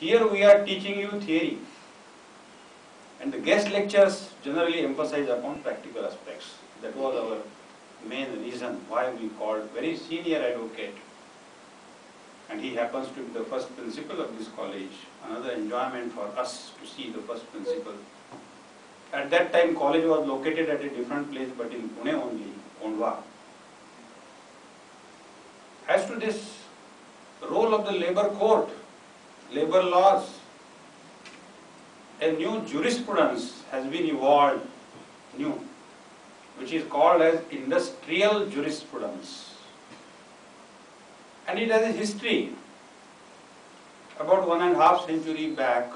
Here we are teaching you theory. And the guest lectures generally emphasize upon practical aspects. That was our main reason why we called very senior advocate. And he happens to be the first principal of this college. Another enjoyment for us to see the first principal. At that time, college was located at a different place, but in Pune only, Kondhwa. As to this role of the labor court, labor laws, a new jurisprudence has been evolved, new, which is called as industrial jurisprudence. And it has a history. About one and a half century back,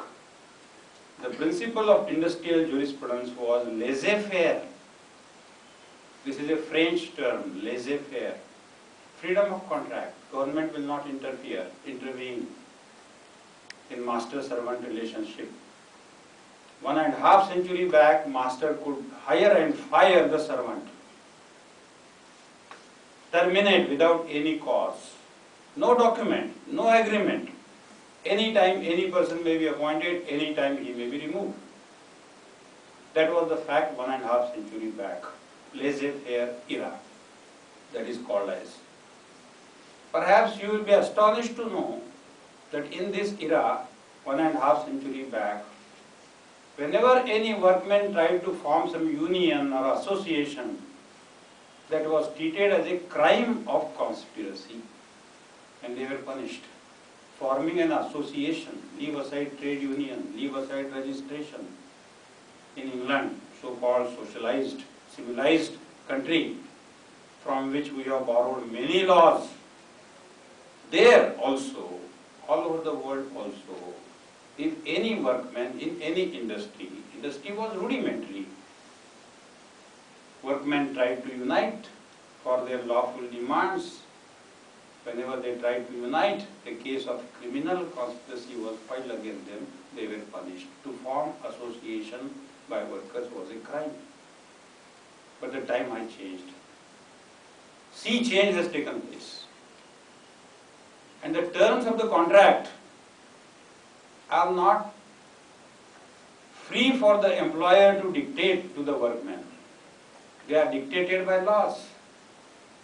the principle of industrial jurisprudence was laissez-faire. This is a French term, laissez-faire. Freedom of contract. Government will not interfere, intervene in master-servant relationship. One and a half century back, master could hire and fire the servant. Terminate without any cause. No document, no agreement. Anytime any person may be appointed, anytime he may be removed. That was the fact one and a half century back. Laissez-faire era, that is called as. Perhaps you will be astonished to know that in this era, one and a half century back, whenever any workman tried to form some union or association, that was treated as a crime of conspiracy and they were punished. Forming an association, leave aside trade union, leave aside registration. In England, so-called socialized, civilized country from which we have borrowed many laws, there also, all over the world also, if any workman in any industry, industry was rudimentary, workmen tried to unite for their lawful demands. Whenever they tried to unite, a case of criminal conspiracy was filed against them, they were punished. To form association by workers was a crime. But the time has changed. Sea change has taken place. And the terms of the contract are not free for the employer to dictate to the workman. They are dictated by laws.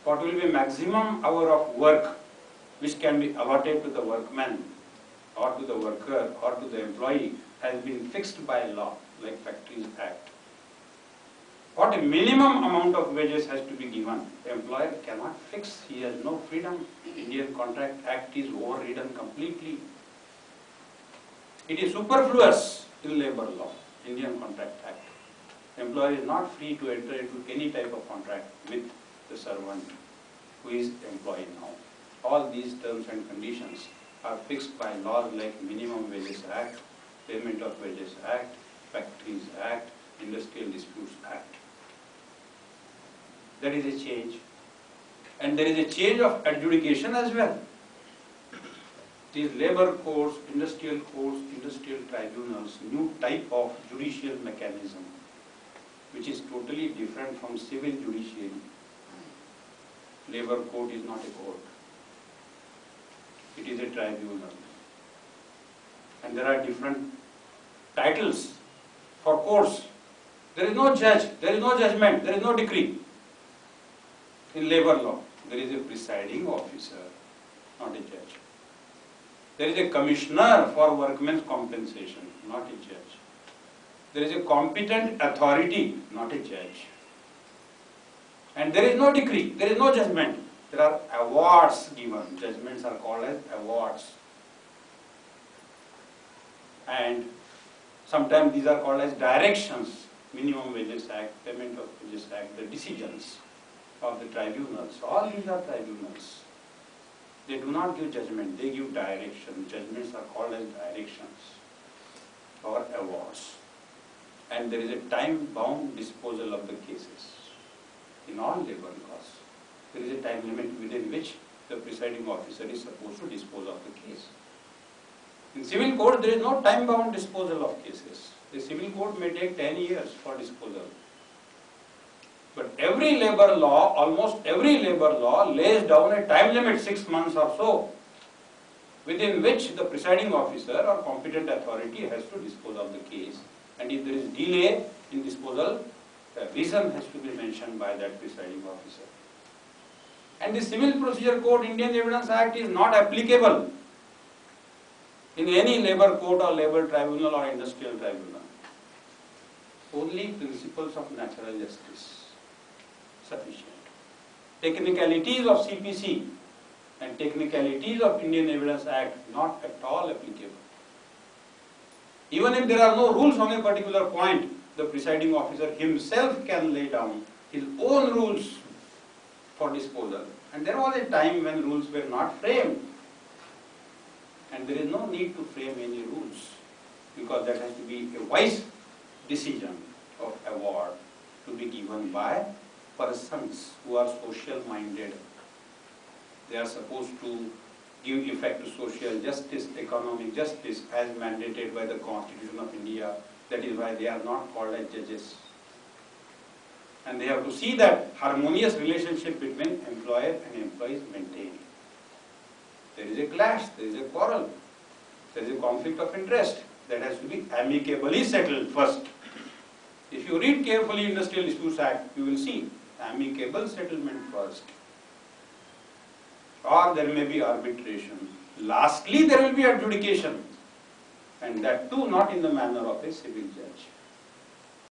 What will be maximum hour of work which can be allotted to the workman or to the worker or to the employee has been fixed by law, like Factories Act. What a minimum amount of wages has to be given, the employer cannot fix, he has no freedom. Indian Contract Act is overridden completely. It is superfluous in labor law, Indian Contract Act. Employer is not free to enter into any type of contract with the servant who is employed now. All these terms and conditions are fixed by laws like Minimum Wages Act, Payment of Wages Act, Factories Act, Industrial Disputes Act. There is a change. And there is a change of adjudication as well. These labor courts, industrial courts, industrial tribunals, new type of judicial mechanism, which is totally different from civil judiciary. Labor court is not a court. It is a tribunal. And there are different titles for courts. There is no judge, there is no judgment, there is no decree. In labor law, there is a presiding officer, not a judge. There is a commissioner for workmen's compensation, not a judge. There is a competent authority, not a judge. And there is no decree, there is no judgment. There are awards given. Judgments are called as awards. And sometimes these are called as directions. Minimum Wages Act, Payment of Wages Act, the decisions of the tribunals. All these are tribunals. They do not give judgment, they give direction. Judgments are called as directions or awards. And there is a time-bound disposal of the cases in all labor laws. There is a time limit within which the presiding officer is supposed to dispose of the case. In civil court, there is no time-bound disposal of cases. The civil court may take 10 years for disposal. But every labor law, almost every labor law lays down a time limit, six months or so, within which the presiding officer or competent authority has to dispose of the case. And if there is delay in disposal, the reason has to be mentioned by that presiding officer. And the Civil Procedure Code, Indian Evidence Act is not applicable in any labor court or labor tribunal or industrial tribunal. Only principles of natural justice sufficient. Technicalities of CPC and technicalities of Indian Evidence Act not at all applicable. Even if there are no rules on a particular point, the presiding officer himself can lay down his own rules for disposal. And there was a time when rules were not framed. And there is no need to frame any rules because that has to be a wise decision of award to be given by persons who are social minded. They are supposed to give effect to social justice, economic justice as mandated by the Constitution of India. That is why they are not called as judges. And they have to see that harmonious relationship between employer and employee is maintained. There is a clash, there is a quarrel, there is a conflict of interest that has to be amicably settled first. If you read carefully Industrial Disputes Act, you will see amicable settlement first. Or there may be arbitration. Lastly, there will be adjudication. And that too not in the manner of a civil judge.